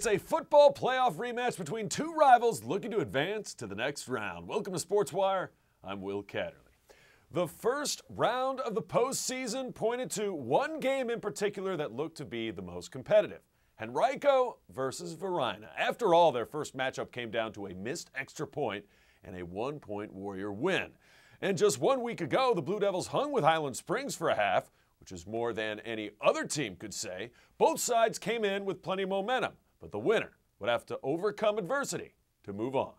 It's a football playoff rematch between two rivals looking to advance to the next round. Welcome to Sports Wire. I'm Will Catterley. The first round of the postseason pointed to one game in particular that looked to be the most competitive. Henrico versus Varina. After all, their first matchup came down to a missed extra point and a one point Warrior win. And just one week ago, the Blue Devils hung with Highland Springs for a half, which is more than any other team could say. Both sides came in with plenty of momentum but the winner would have to overcome adversity to move on.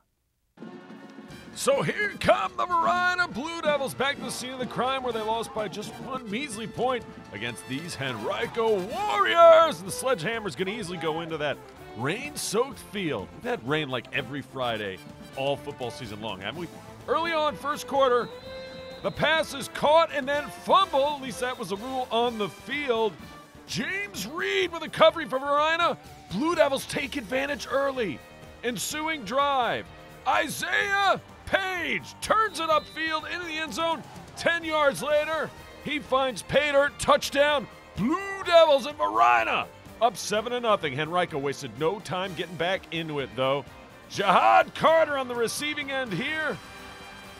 So here come the Varina Blue Devils back to the scene of the crime where they lost by just one measly point against these Henrico Warriors. And The Sledgehammer's going to easily go into that rain soaked field. We've had rain like every Friday all football season long, haven't we? Early on, first quarter, the pass is caught and then fumble. At least that was the rule on the field. James Reed with a covering for Varina. Blue Devils take advantage early. Ensuing drive. Isaiah Page turns it upfield into the end zone. 10 yards later, he finds Pater. Touchdown. Blue Devils and Varina up 7 0. Henrico wasted no time getting back into it, though. Jihad Carter on the receiving end here.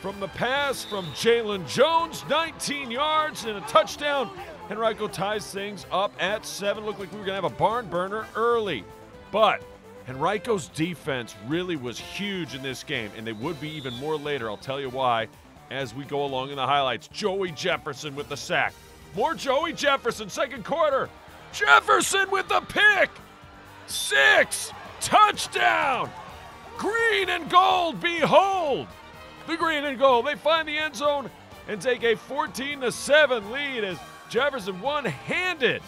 From the pass from Jalen Jones, 19 yards and a touchdown. Henrico ties things up at seven. Looked like we were going to have a barn burner early. But Henrico's defense really was huge in this game, and they would be even more later. I'll tell you why as we go along in the highlights. Joey Jefferson with the sack. More Joey Jefferson, second quarter. Jefferson with the pick. Six. Touchdown. Green and gold, behold. The green and gold. They find the end zone and take a 14 to 7 lead as Jefferson one handed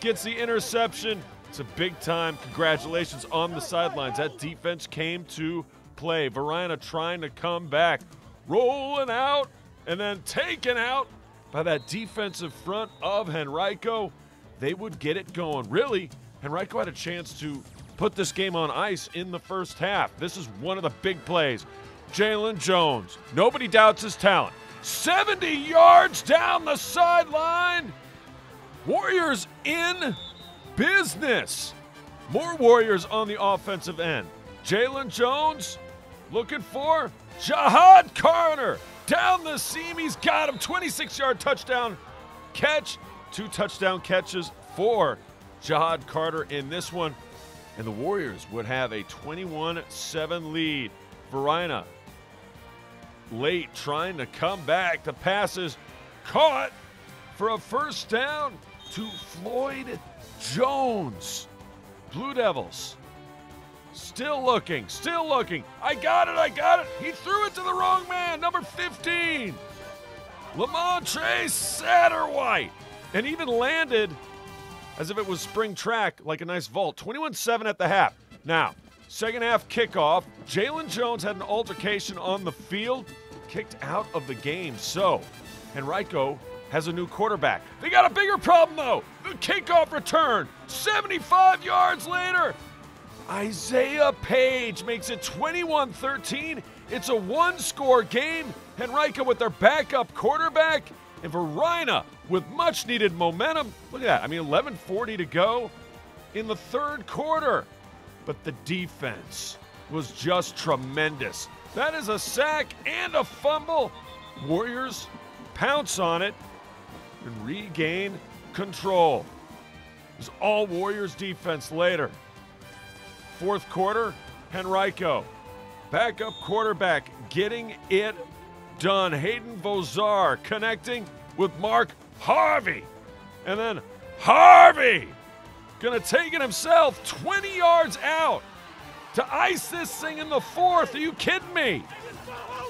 gets the interception. It's a big time. Congratulations on the sidelines. That defense came to play. Varina trying to come back, rolling out, and then taken out by that defensive front of Henrico. They would get it going. Really, Henrico had a chance to put this game on ice in the first half. This is one of the big plays. Jalen Jones. Nobody doubts his talent. 70 yards down the sideline. Warriors in business. More Warriors on the offensive end. Jalen Jones looking for Jihad Carter. Down the seam, he's got him. 26 yard touchdown catch. Two touchdown catches for Jihad Carter in this one. And the Warriors would have a 21 7 lead. Varina late trying to come back. The passes caught for a first down to Floyd Jones. Blue Devils still looking, still looking. I got it, I got it. He threw it to the wrong man, number 15. Lamontre Satterwhite. And even landed as if it was spring track, like a nice vault. 21 7 at the half. Now, Second half kickoff. Jalen Jones had an altercation on the field, kicked out of the game. So, Henrico has a new quarterback. They got a bigger problem, though. The kickoff return, 75 yards later. Isaiah Page makes it 21 13. It's a one score game. Henrico with their backup quarterback, and Varina with much needed momentum. Look at that. I mean, 11:40 to go in the third quarter but the defense was just tremendous. That is a sack and a fumble. Warriors pounce on it and regain control. It was all Warriors defense later. Fourth quarter, Henrico, backup quarterback, getting it done. Hayden Vozar connecting with Mark Harvey. And then Harvey Gonna take it himself 20 yards out to ice this thing in the fourth. Are you kidding me?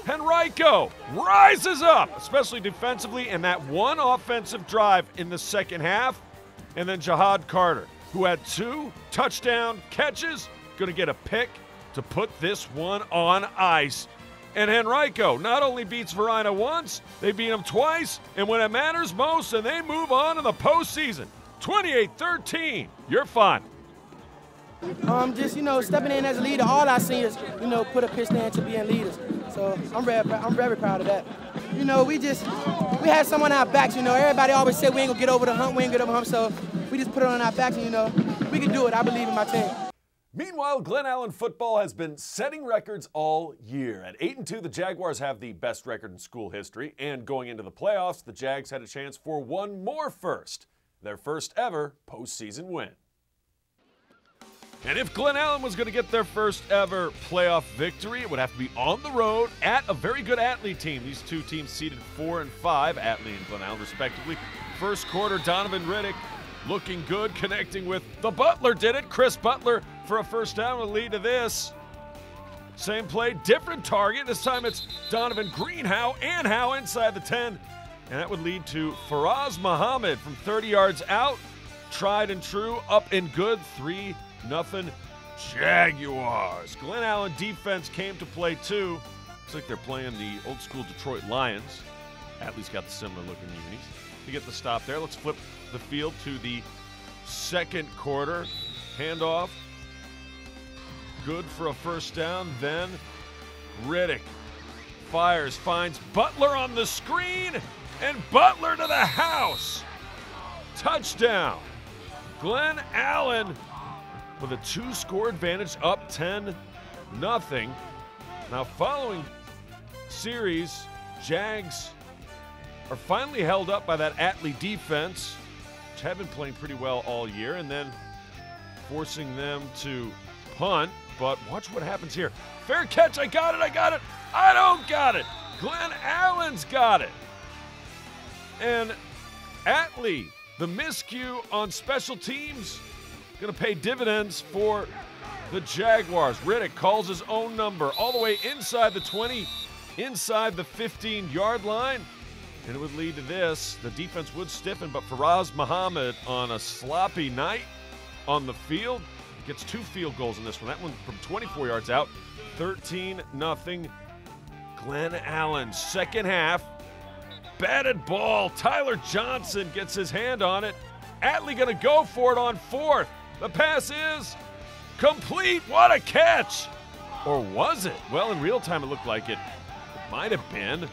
Henrico rises up, especially defensively, in that one offensive drive in the second half. And then Jihad Carter, who had two touchdown catches, to get a pick to put this one on ice. And Henrico not only beats Varina once, they beat him twice, and when it matters most, and they move on in the postseason. 28-13. You're fun. Um, just you know, stepping in as a leader. All our seniors, you know, put a pitch stand to being leaders. So I'm very, I'm very proud of that. You know, we just we had someone on our backs. You know, everybody always said we ain't gonna get over the hump. We ain't gonna get over the hump. So we just put it on our backs, and you know, we can do it. I believe in my team. Meanwhile, Glen Allen football has been setting records all year. At 8 and 2, the Jaguars have the best record in school history, and going into the playoffs, the Jags had a chance for one more first, their first ever postseason win. And if Glen Allen was going to get their first ever playoff victory, it would have to be on the road at a very good Atlee team. These two teams seeded four and five, Atlee and Glen Allen respectively. First quarter, Donovan Riddick looking good, connecting with the Butler did it. Chris Butler for a first down will lead to this. Same play, different target. This time it's Donovan Greenhow and Howe inside the 10. And that would lead to Faraz Muhammad from 30 yards out. Tried and true, up and good. 3 nothing Jaguars. Glen Allen defense came to play too. Looks like they're playing the old school Detroit Lions. At least got the similar looking unis. To get the stop there, let's flip the field to the second quarter. Handoff. Good for a first down. Then Riddick fires, finds Butler on the screen, and Butler to the house. Touchdown. Glen Allen with a two score advantage up 10 nothing. Now, following series, Jags are finally held up by that Atlee defense which have been playing pretty well all year, and then forcing them to punt. But watch what happens here. Fair catch. I got it. I got it. I don't got it. Glen Allen's got it. And Atlee, the miscue on special teams, going to pay dividends for the Jaguars. Riddick calls his own number all the way inside the 20, inside the 15 yard line. And it would lead to this. The defense would stiffen, but Faraz Muhammad on a sloppy night on the field gets two field goals in this one. That one from 24 yards out. 13 nothing. Glen Allen, second half. Batted ball. Tyler Johnson gets his hand on it. Atlee going to go for it on fourth. The pass is complete. What a catch! Or was it? Well, in real time, it looked like it. It might have been.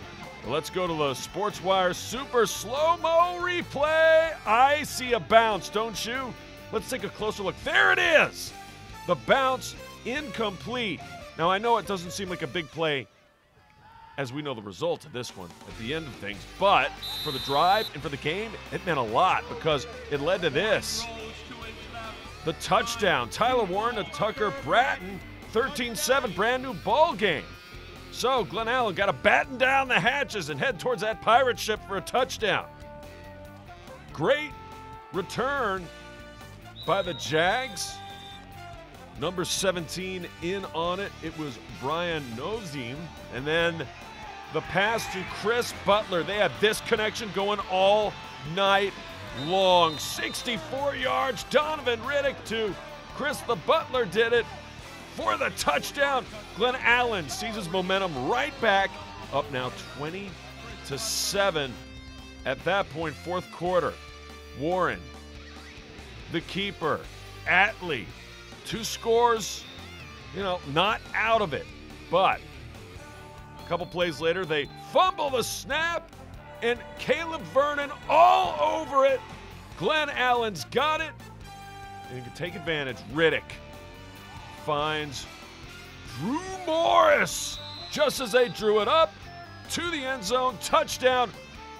Let's go to the Sports Wire Super Slow Mo replay. I see a bounce, don't you? Let's take a closer look. There it is. The bounce incomplete. Now, I know it doesn't seem like a big play as we know the result of this one at the end of things, but for the drive and for the game, it meant a lot because it led to this. The touchdown. Tyler Warren to Tucker Bratton. 13 7, brand new ball game. So Glen Allen got to batten down the hatches and head towards that pirate ship for a touchdown. Great return by the Jags. Number 17 in on it. It was Brian Nozim. And then the pass to Chris Butler. They had this connection going all night long. 64 yards. Donovan Riddick to Chris the Butler did it for the touchdown. Glen Allen sees his momentum right back, up now 20 to 7. At that point, fourth quarter, Warren, the keeper, Atlee, two scores, you know, not out of it. But couple plays later, they fumble the snap, and Caleb Vernon all over it. Glen Allen's got it, and he can take advantage. Riddick finds Drew Morris just as they drew it up to the end zone. Touchdown.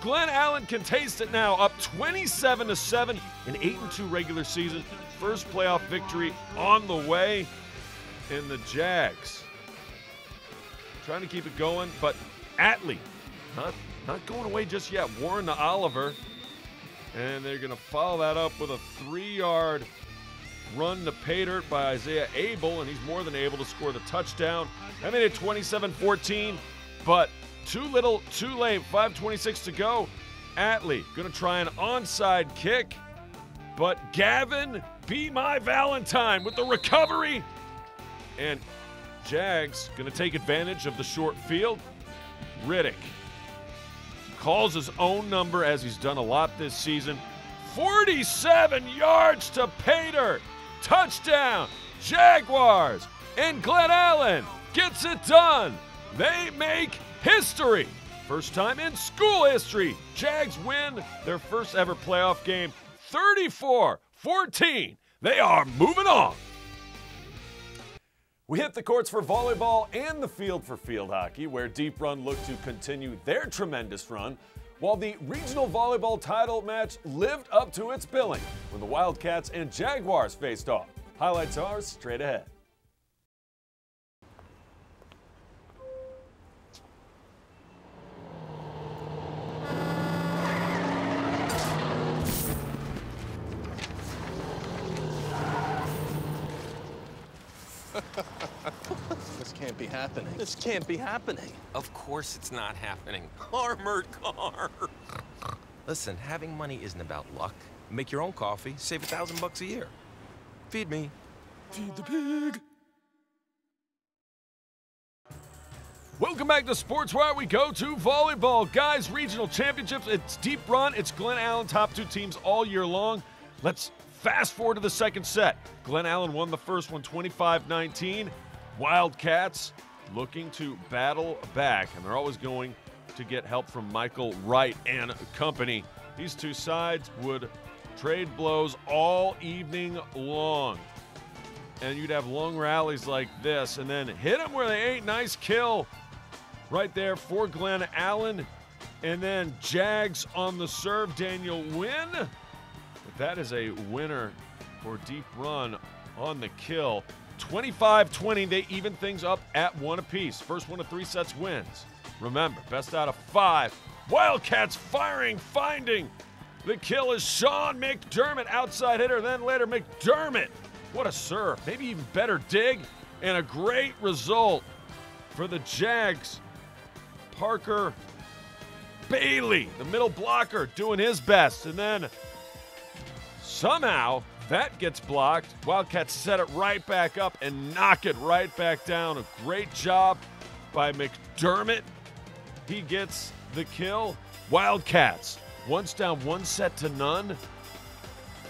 Glen Allen can taste it now, up 27 to 7 in 8 and 2 regular season. First playoff victory on the way in the Jags. Trying to keep it going, but Atlee not, not going away just yet. Warren to Oliver. And they're going to follow that up with a three yard run to pay dirt by Isaiah Abel, and he's more than able to score the touchdown. I made it 27 14, but too little, too late. 5.26 to go. Atlee going to try an onside kick, but Gavin, be my Valentine with the recovery. And Jags going to take advantage of the short field. Riddick calls his own number as he's done a lot this season. 47 yards to Pater. Touchdown! Jaguars! And Glen Allen gets it done. They make history. First time in school history. Jags win their first ever playoff game 34 14. They are moving on. We hit the courts for volleyball and the field for field hockey, where Deep Run looked to continue their tremendous run, while the regional volleyball title match lived up to its billing when the Wildcats and Jaguars faced off. Highlights are straight ahead. this can't be happening. This can't be happening. Of course it's not happening. Armored car. Listen, having money isn't about luck. Make your own coffee, save a thousand bucks a year. Feed me. Feed the pig. Welcome back to Sports Wire. We go to volleyball. Guys, regional championships. It's deep run. It's Glen Allen, top two teams all year long. Let's fast forward to the second set. Glen Allen won the first one 25 19. Wildcats looking to battle back, and they're always going to get help from Michael Wright and company. These two sides would trade blows all evening long. And you'd have long rallies like this, and then hit them where they ain't. Nice kill right there for Glen Allen. And then Jags on the serve, Daniel Wynn. But that is a winner for Deep Run on the kill. 25 20, they even things up at one apiece. First one of three sets wins. Remember, best out of five. Wildcats firing, finding. The kill is Sean McDermott, outside hitter. Then later, McDermott. What a serve. Maybe even better dig. And a great result for the Jags. Parker Bailey, the middle blocker, doing his best. And then somehow that gets blocked. Wildcats set it right back up and knock it right back down. A great job by McDermott. He gets the kill. Wildcats, once down one set to none.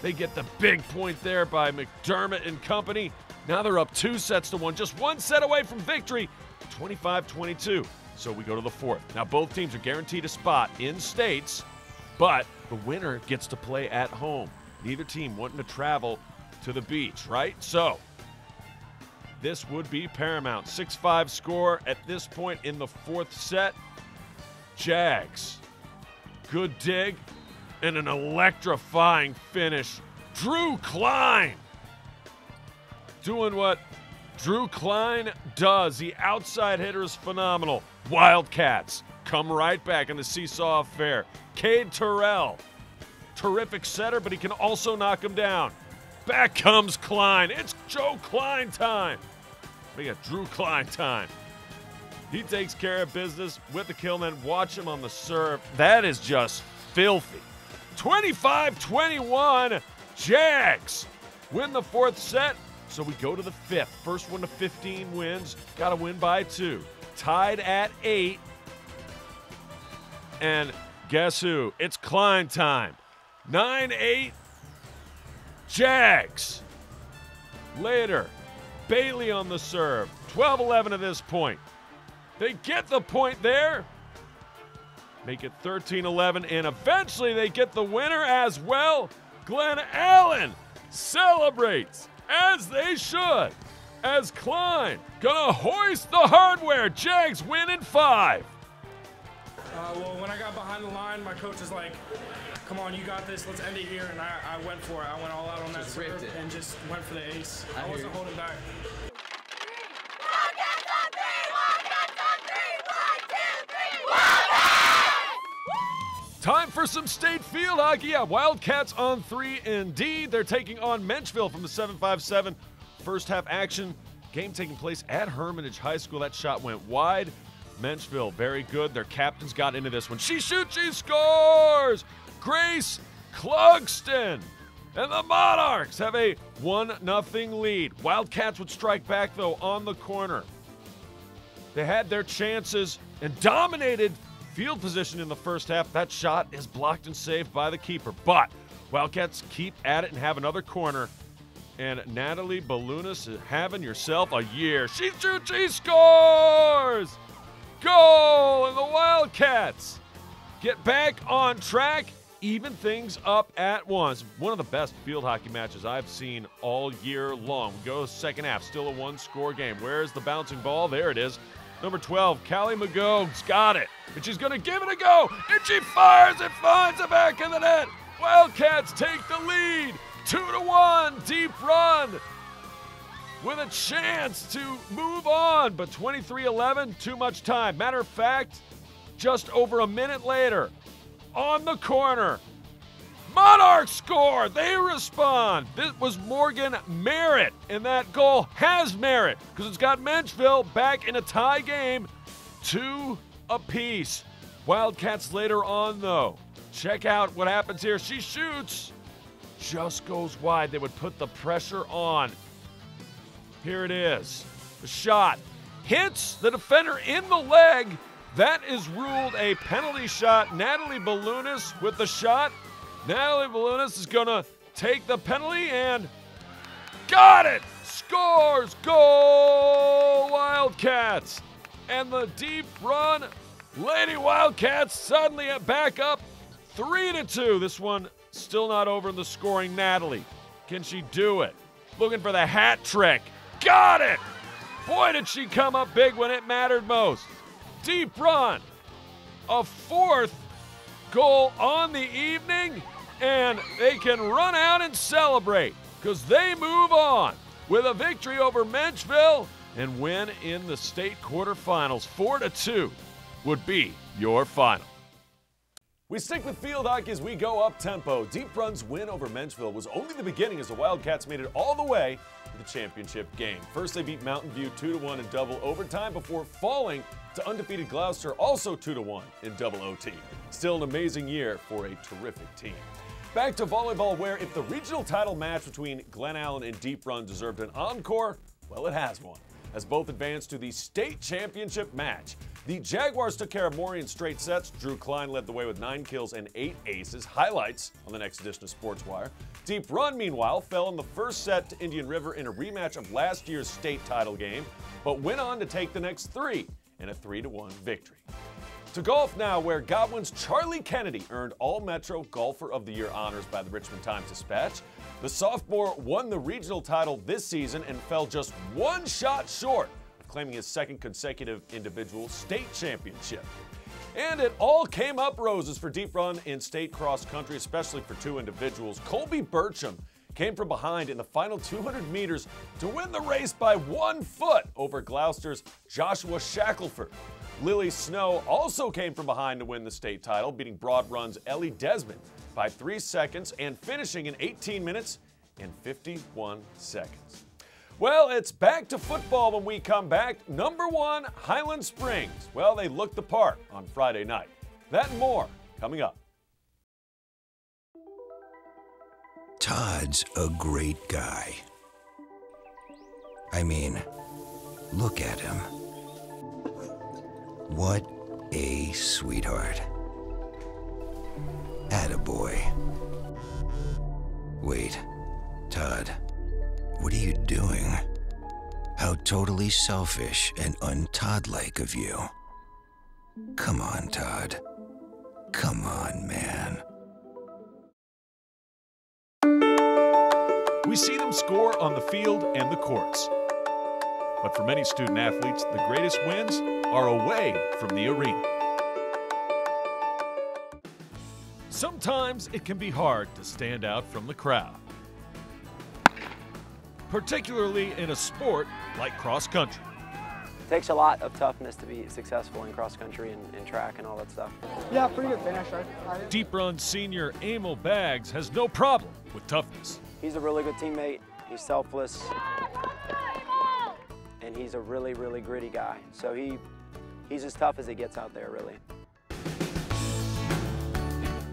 They get the big point there by McDermott and company. Now they're up two sets to one, just one set away from victory, 25 22. So we go to the fourth. Now both teams are guaranteed a spot in states, but the winner gets to play at home. Neither team wanting to travel to the beach, right? So this would be paramount. 6 5 score at this point in the fourth set. Jags. Good dig and an electrifying finish. Drew Klein doing what Drew Klein does. The outside hitter is phenomenal. Wildcats come right back in the seesaw affair. Cade Terrell, terrific setter, but he can also knock him down. Back comes Klein. It's Joe Klein time. We got Drew Klein time. He takes care of business with the kill, then watch him on the serve. That is just filthy. 25 21. Jags win the fourth set. So we go to the fifth. First one to 15 wins. Got to win by two. Tied at eight. And guess who? It's Klein time. 9 8. Jags. Later, Bailey on the serve. 12 11 at this point. They get the point there. Make it 13 11, and eventually they get the winner as well. Glen Allen celebrates as they should. As Klein gonna hoist the hardware. Jags win in five. Uh, well, when I got behind the line, my coach was like, "Come on, you got this. Let's end it here." And I, I went for it. I went all out on that serve and just went for the ace. I, I wasn't holding back. Time for some state field hockey. Yeah, Wildcats on three indeed. They're taking on Menchville from the 757. First half action. Game taking place at Hermitage High School. That shot went wide. Menchville, very good. Their captains got into this one. She shoots, she scores! Grace Clugston. And the Monarchs have a 1 0 lead. Wildcats would strike back, though, on the corner. They had their chances and dominated field position in the first half. That shot is blocked and saved by the keeper. But Wildcats keep at it and have another corner. And Natalie Balunas is having yourself a year. She shoots, she scores! Goal! And the Wildcats get back on track even things up at once. One of the best field hockey matches I've seen all year long. We go second half, still a one score game. Where's the bouncing ball? There it is. Number 12, Callie McGogue's got it. And she's going to give it a go. And she fires it, finds the back of the net. Wildcats take the lead. Two to one, deep run with a chance to move on. But 23 11, too much time. Matter of fact, just over a minute later, on the corner, Monarchs score. They respond. This was Morgan Merritt, and that goal has merit because it's got Menchville back in a tie game, two apiece. Wildcats later on, though. Check out what happens here. She shoots, just goes wide. They would put the pressure on. Here it is. The shot hits the defender in the leg. That is ruled a penalty shot. Natalie Balunas with the shot. Natalie Balunas is going to take the penalty and got it! Scores! Goal! Wildcats! And the deep run, Lady Wildcats suddenly back up 3 to 2. This one still not over in the scoring. Natalie, can she do it? Looking for the hat trick. Got it! Boy, did she come up big when it mattered most. Deep run. A fourth goal on the evening, and they can run out and celebrate because they move on with a victory over Menchville and win in the state quarterfinals. 4 to 2 would be your final. We stick with field hockey as we go up tempo. Deep Run's win over Menchville was only the beginning as the Wildcats made it all the way the championship game. First, they beat Mountain View 2 1 in double overtime before falling to undefeated Gloucester, also 2 1 in double OT. Still an amazing year for a terrific team. Back to volleyball, where if the regional title match between Glen Allen and Deep Run deserved an encore, well, it has one, as both advanced to the state championship match. The Jaguars took care of Maury in straight sets. Drew Klein led the way with nine kills and eight aces. Highlights on the next edition of Sports Wire. Deep Run, meanwhile, fell in the first set to Indian River in a rematch of last year's state title game, but went on to take the next three in a 3 1 victory. To golf now, where Godwin's Charlie Kennedy earned All Metro Golfer of the Year honors by the Richmond Times Dispatch. The sophomore won the regional title this season and fell just one shot short of claiming his second consecutive individual state championship. And it all came up roses for Deep Run in state cross country, especially for two individuals. Colby Burcham came from behind in the final 200 meters to win the race by one foot over Gloucester's Joshua Shackelford. Lily Snow also came from behind to win the state title, beating Broad Run's Ellie Desmond by three seconds and finishing in 18 minutes and 51 seconds. Well, it's back to football when we come back. Number one, Highland Springs. Well, they looked the part on Friday night. That and more coming up. Todd's a great guy. I mean, look at him. What a sweetheart. Attaboy. Wait, Todd, what are you doing? How totally selfish and un-Todd-like of you. Come on, Todd. Come on, man. We see them score on the field and the courts. But for many student athletes, the greatest wins are away from the arena. Sometimes it can be hard to stand out from the crowd, particularly in a sport like cross country. It takes a lot of toughness to be successful in cross country and, and track and all that stuff. Yeah, pretty good finish. Right? Deep Run senior Emil Bags has no problem with toughness. He's a really good teammate. He's selfless. And he's a really, really gritty guy. So he, he's as tough as it gets out there, really.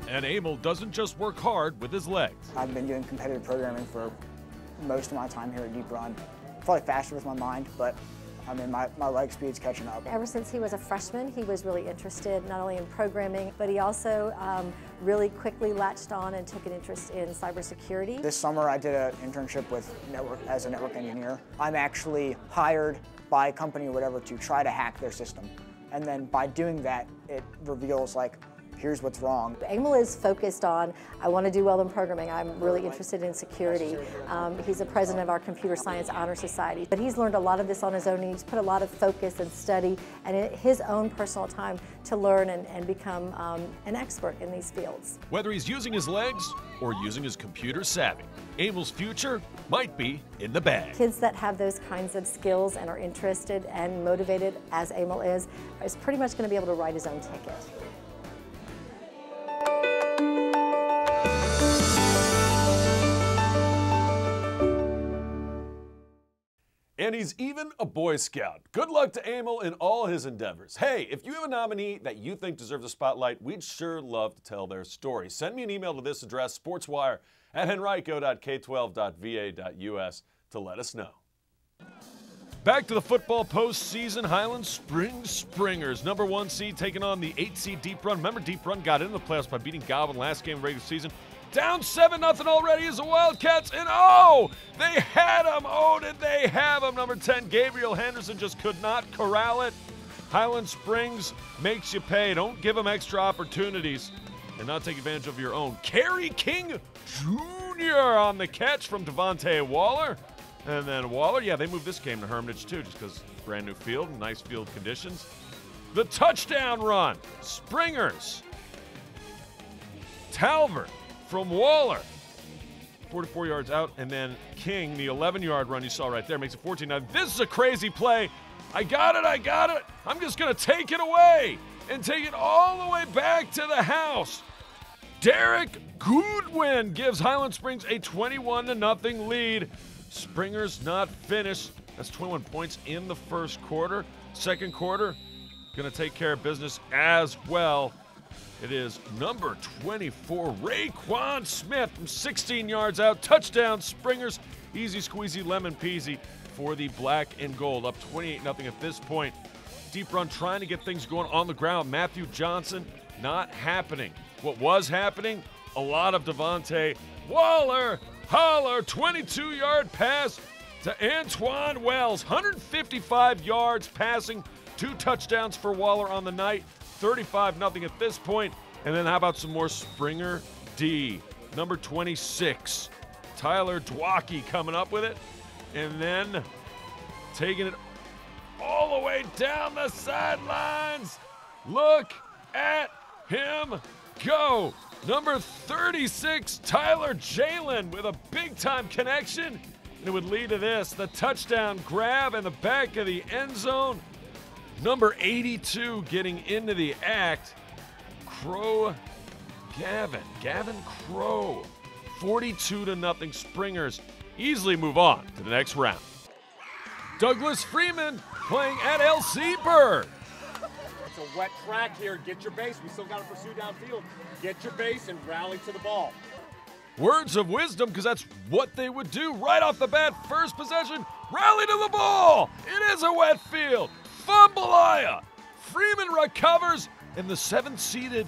And Emil doesn't just work hard with his legs. I've been doing competitive programming for most of my time here at Deep Run. Probably faster with my mind, but I mean, my, my leg speed's catching up. Ever since he was a freshman, he was really interested not only in programming, but he also um, really quickly latched on and took an interest in cybersecurity. This summer, I did an internship with network as a network engineer. I'm actually hired by a company or whatever to try to hack their system. And then by doing that, it reveals like here's what's wrong. Emil is focused on, I want to do well in programming. I'm really interested in security. Um, he's a president of our Computer Science Honor Society. But he's learned a lot of this on his own. He's put a lot of focus and study and his own personal time to learn and, and become um, an expert in these fields. Whether he's using his legs or using his computer savvy, Emil's future might be in the bag. Kids that have those kinds of skills and are interested and motivated, as Emil is, is pretty much going to be able to write his own ticket. And he's even a Boy Scout. Good luck to Emil in all his endeavors. Hey, if you have a nominee that you think deserves a spotlight, we'd sure love to tell their story. Send me an email to this address, sportswire at henrico.k12.va.us to let us know. Back to the football postseason. Highland Spring Springers, number one seed, taking on the eight seed Deep Run. Remember, Deep Run got into the playoffs by beating Godwin last game of regular season. Down 7 0 already as the Wildcats. And oh, they had him. Oh, did they have him? Number 10, Gabriel Henderson just could not corral it. Highland Springs makes you pay. Don't give them extra opportunities and not take advantage of your own. Kerry King Jr. on the catch from Devontae Waller. And then Waller, yeah, they moved this game to Hermitage too, just because brand new field, nice field conditions. The touchdown run, Springers. Talbert from Waller. 44 yards out, and then King, the 11 yard run you saw right there, makes it 14. Now, this is a crazy play. I got it, I got it. I'm just going to take it away and take it all the way back to the house. Derek Goodwin gives Highland Springs a 21 0 lead. Springers not finished. That's 21 points in the first quarter. Second quarter, going to take care of business as well. It is number 24, Raquan Smith from 16 yards out. Touchdown, Springers. Easy squeezy, lemon peasy for the black and gold. Up 28 0 at this point. Deep run trying to get things going on the ground. Matthew Johnson, not happening. What was happening? A lot of Devontae Waller. Holler, 22 yard pass to Antoine Wells. 155 yards passing, two touchdowns for Waller on the night. 35 0 at this point. And then how about some more Springer D? Number 26, Tyler Dwaki coming up with it. And then taking it all the way down the sidelines. Look at him go. Number 36, Tyler Jalen with a big time connection. And it would lead to this the touchdown grab in the back of the end zone. Number 82 getting into the act, Crow Gavin. Gavin Crow. 42 to nothing Springers easily move on to the next round. Douglas Freeman playing at LC Bird. It's a wet track here. Get your base. We still got to pursue downfield. Get your base and rally to the ball. Words of wisdom, because that's what they would do right off the bat. First possession, rally to the ball. It is a wet field. Fumbalaya. Freeman recovers, and the seventh seeded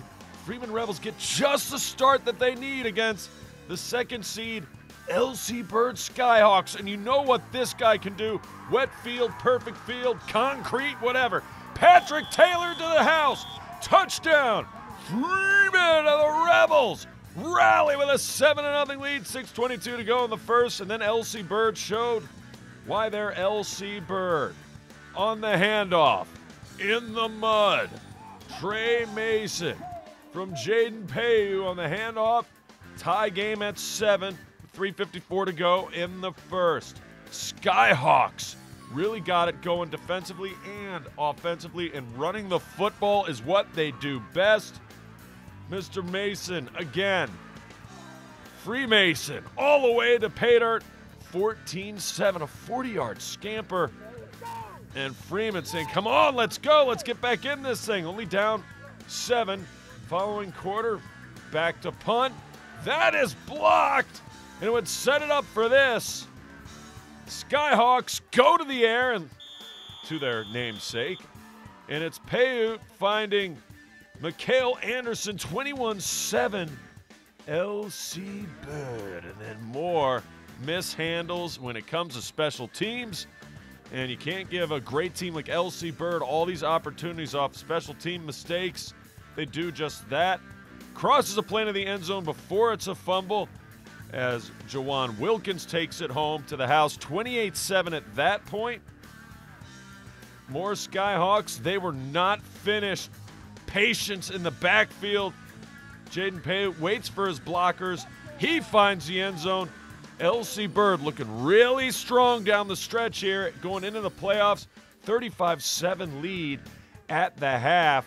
Freeman Rebels get just the start that they need against the second seed LC Bird Skyhawks. And you know what this guy can do wet field, perfect field, concrete, whatever. Patrick Taylor to the house. Touchdown. Freeman of the Rebels. Rally with a 7 0 lead. 6.22 to go in the first. And then LC Bird showed why they're LC Bird on the handoff. In the mud, Trey Mason from Jaden Payu on the handoff. Tie game at 7, 3.54 to go in the first. Skyhawks really got it going defensively and offensively, and running the football is what they do best. Mr. Mason again. Freemason all the way to pay dirt. 14 7, a 40 yard scamper. And Freeman saying, Come on, let's go. Let's get back in this thing. Only down seven. Following quarter, back to punt. That is blocked. And it would set it up for this. Skyhawks go to the air and to their namesake. And it's Paiute finding Mikhail Anderson 21 7. LC Bird. And then more mishandles when it comes to special teams. And you can't give a great team like LC Bird all these opportunities off special team mistakes. They do just that. Crosses a plane of the end zone before it's a fumble as Jawan Wilkins takes it home to the house. 28 7 at that point. More Skyhawks. They were not finished. Patience in the backfield. Jaden Pay waits for his blockers. He finds the end zone. LC Bird looking really strong down the stretch here, going into the playoffs. 35 7 lead at the half,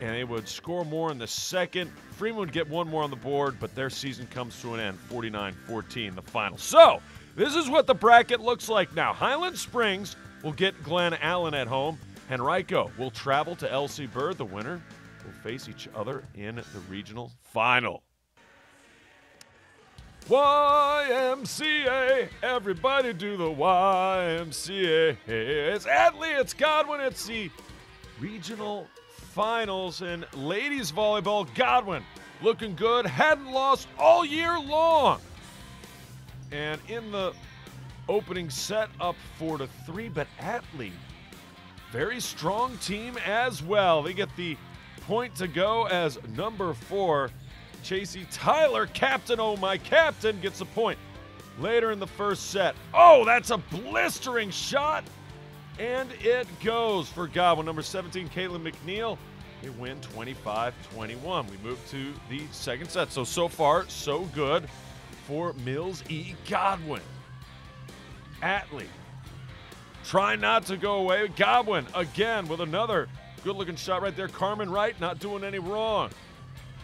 and they would score more in the second. Freeman would get one more on the board, but their season comes to an end 49 14, the final. So, this is what the bracket looks like now. Highland Springs will get Glen Allen at home. Henrico will travel to LC Bird. The winner will face each other in the regional final. YMCA, everybody do the YMCA. It's Atlee, it's Godwin, it's the regional finals in ladies volleyball. Godwin looking good, hadn't lost all year long. And in the opening set, up four to three, but Atlee, very strong team as well. They get the point to go as number four. Chasey Tyler, captain, oh my captain, gets a point. Later in the first set. Oh, that's a blistering shot. And it goes for Godwin. Number 17, Caitlin McNeil. They win 25 21. We move to the second set. So, so far, so good for Mills E. Godwin. Atlee trying not to go away. Godwin again with another good looking shot right there. Carmen Wright not doing any wrong.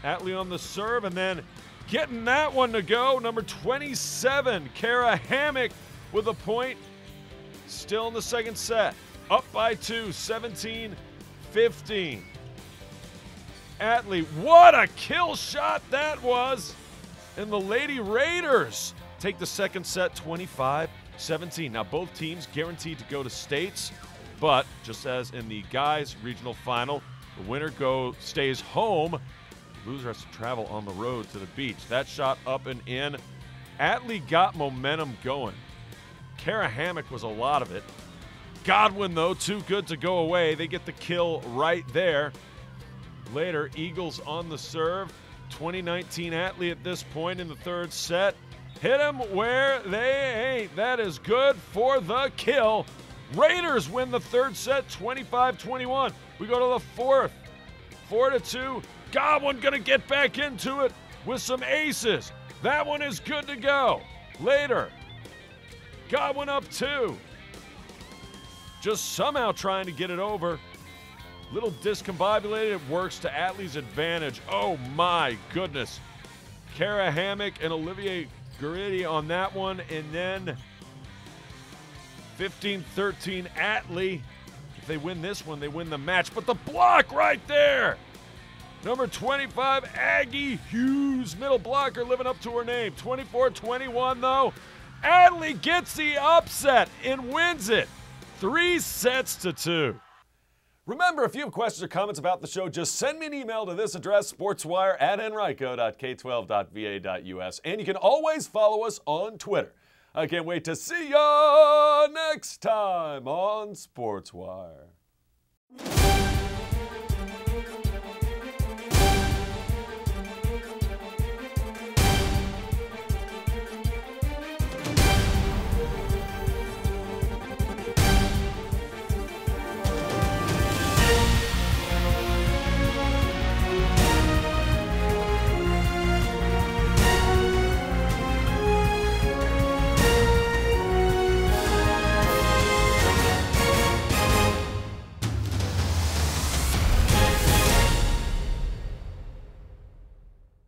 Atlee on the serve and then getting that one to go. Number 27, Kara Hammock with a point. Still in the second set. Up by two, 17 15. Atlee, what a kill shot that was. And the Lady Raiders take the second set 25 17. Now, both teams guaranteed to go to states, but just as in the guys' regional final, the winner go stays home. Loser has to travel on the road to the beach. That shot up and in. Atlee got momentum going. Kara Hammock was a lot of it. Godwin, though, too good to go away. They get the kill right there. Later, Eagles on the serve. 2019 Atlee at this point in the third set. Hit them where they ain't. That is good for the kill. Raiders win the third set 25 21. We go to the fourth. 4 to 2. Godwin going to get back into it with some aces. That one is good to go. Later, Godwin up two. Just somehow trying to get it over. Little discombobulated. It works to Atlee's advantage. Oh my goodness. Kara Hammock and Olivier Guridy on that one. And then 15 13 Atlee. If they win this one, they win the match. But the block right there. Number 25, Aggie Hughes, middle blocker, living up to her name. 24 21, though. Atlee gets the upset and wins it. Three sets to two. Remember, if you have questions or comments about the show, just send me an email to this address, sportswire at henrico.k12.va.us. And you can always follow us on Twitter. I can't wait to see you next time on Sportswire.